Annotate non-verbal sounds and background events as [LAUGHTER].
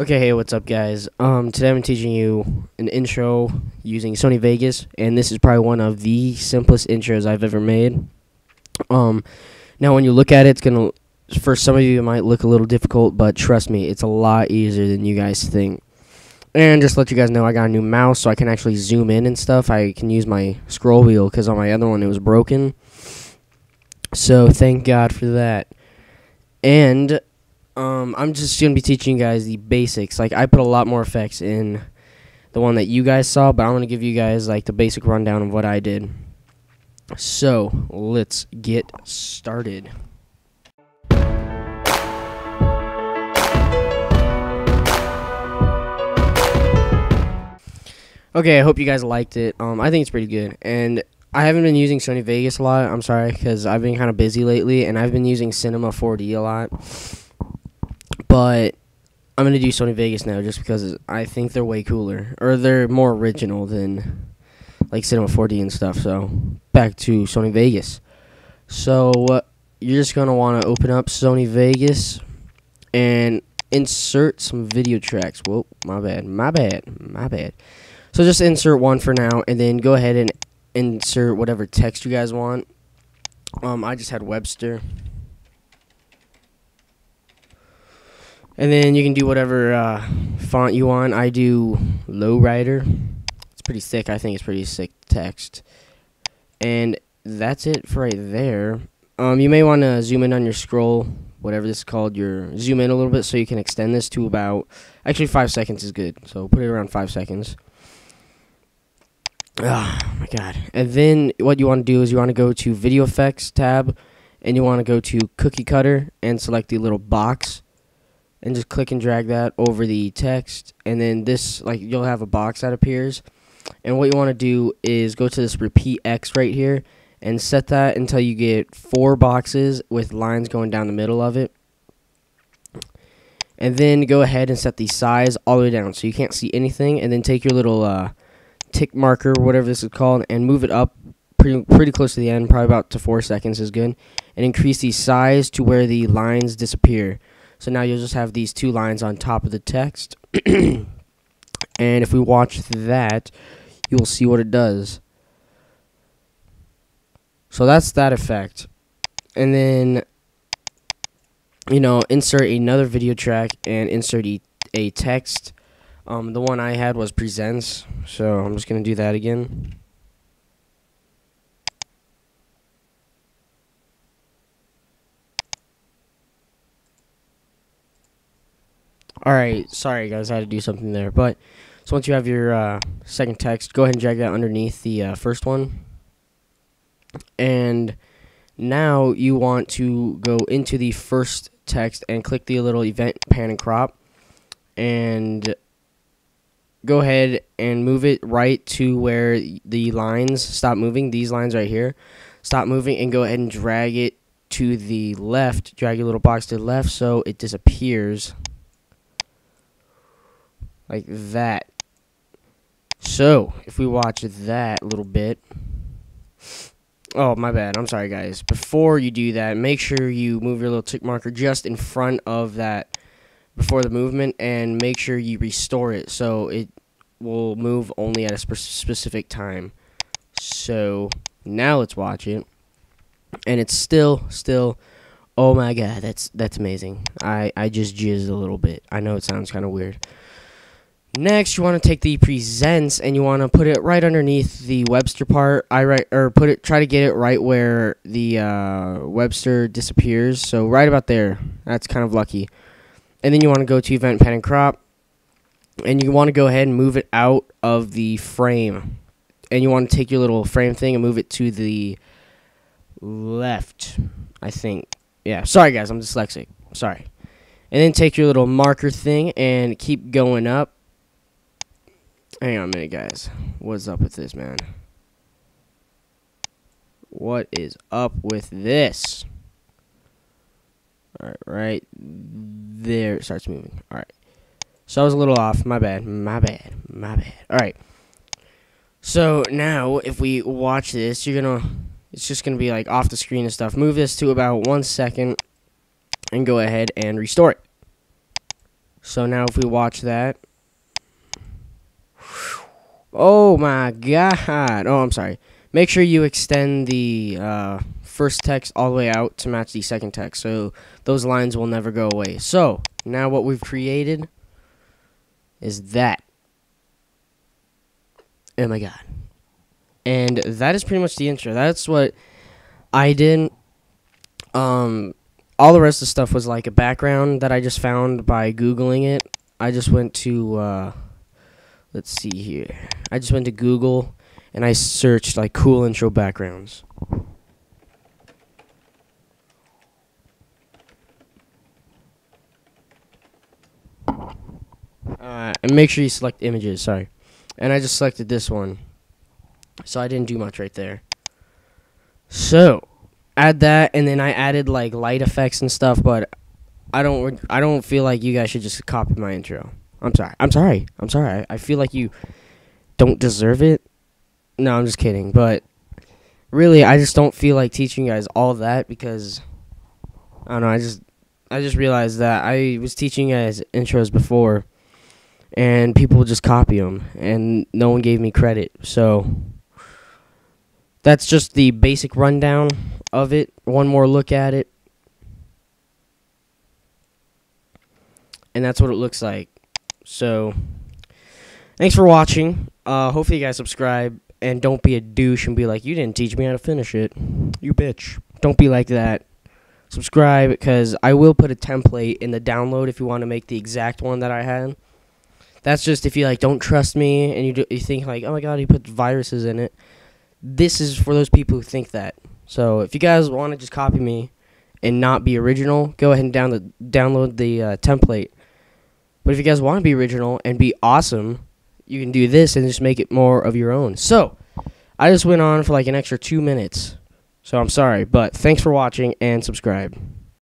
Okay, hey, what's up, guys? Um, today I'm teaching you an intro using Sony Vegas, and this is probably one of the simplest intros I've ever made. Um, now when you look at it, it's gonna, for some of you, it might look a little difficult, but trust me, it's a lot easier than you guys think. And just let you guys know, I got a new mouse, so I can actually zoom in and stuff. I can use my scroll wheel because on my other one it was broken. So thank God for that. And um, I'm just gonna be teaching you guys the basics. Like I put a lot more effects in the one that you guys saw, but I'm gonna give you guys like the basic rundown of what I did. So let's get started. Okay, I hope you guys liked it. Um, I think it's pretty good, and I haven't been using Sony Vegas a lot. I'm sorry because I've been kind of busy lately, and I've been using Cinema 4D a lot. But I'm gonna do Sony Vegas now just because I think they're way cooler or they're more original than like Cinema 4D and stuff. So back to Sony Vegas. So uh, you're just gonna want to open up Sony Vegas and insert some video tracks. Whoa, my bad, my bad, my bad. So just insert one for now, and then go ahead and insert whatever text you guys want. Um, I just had Websta. And then you can do whatever uh, font you want. I do Lowrider. It's pretty thick. I think it's pretty sick text. And that's it for right there. Um, you may want to zoom in on your scroll, whatever this is called. Your zoom in a little bit so you can extend this to about. Actually, five seconds is good. So put it around five seconds. Oh my god. And then what you want to do is you want to go to Video Effects tab and you want to go to Cookie Cutter and select the little box and just click and drag that over the text. And then this like you'll have a box that appears. And what you want to do is go to this repeat X right here and set that until you get four boxes with lines going down the middle of it. And then go ahead and set the size all the way down so you can't see anything. And then take your little uh, tick marker whatever this is called and move it up pretty pretty close to the end. Probably about to four seconds is good. And increase the size to where the lines disappear so now you'll just have these two lines on top of the text. [CLEARS THROAT] and if we watch that, you'll see what it does. So that's that effect. And then, you know, insert another video track and insert a, a text. Um, the one I had was presents, so I'm just going to do that again. All right, sorry guys, I had to do something there. But so once you have your uh, second text, go ahead and drag that underneath the uh, first one. And now you want to go into the first text and click the little event pan and crop and go ahead and move it right to where the lines stop moving. These lines right here stop moving and go ahead and drag it to the left. Drag your little box to the left so it disappears like that. So, if we watch that little bit. Oh, my bad. I'm sorry, guys. Before you do that, make sure you move your little tick marker just in front of that before the movement and make sure you restore it so it will move only at a spe specific time. So, now let's watch it. And it's still, still, oh my god, that's that's amazing. I, I just jizzed a little bit. I know it sounds kind of weird. Next, you want to take the presents and you want to put it right underneath the Websta part. I write or put it try to get it right where the uh, Websta disappears. So right about there. That's kind of lucky. And then you want to go to Event pan and Crop, and you want to go ahead and move it out of the frame. And you want to take your little frame thing and move it to the left. I think. Yeah. Sorry guys, I'm dyslexic. Sorry. And then take your little marker thing and keep going up Hang on a minute, guys. What's up with this, man? What is up with this? Alright, right there it starts moving. Alright. So I was a little off. My bad. My bad. My bad. Alright. So now, if we watch this, you're gonna... It's just gonna be like off the screen and stuff. Move this to about one second and go ahead and restore it. So So now if we watch that. Oh my god. Oh, I'm sorry. Make sure you extend the uh, first text all the way out to match the second text. So those lines will never go away. So now what we've created is that. Oh my god. And that is pretty much the intro. That's what I did. Um, all the rest of the stuff was like a background that I just found by Googling it. I just went to, uh, let's see here. I just went to Google and I searched like cool intro backgrounds. Uh, and make sure you select images, sorry. And I just selected this one. So I didn't do much right there. So, add that and then I added like light effects and stuff, but I don't I don't feel like you guys should just copy my intro. I'm sorry. I'm sorry. I'm sorry. I, feel like you don't deserve it. No, I'm just kidding, but really I just don't feel like teaching you guys all that because I don't know, I just I just realized that I was teaching you guys intros before and people just copy them and no one gave me credit. So that's just the basic rundown of it. One more look at it. And that's what it looks like. So, thanks for watching. Uh, hopefully, you guys subscribe. And don't be a douche and be like, you didn't teach me how to finish it. You bitch. Don't be like that. Subscribe because I will put a template in the download if you want to make the exact one that I had. That's just if you like don't trust me and you do, you think like, oh my god, he put viruses in it this is for those people who think that. So if you guys want to just copy me and not be original, go ahead and down the, download the uh, template. But if you guys want to be original and be awesome, you can do this and just make it more of your own. So I just went on for like an extra two minutes. So I'm sorry, but thanks for watching and subscribe.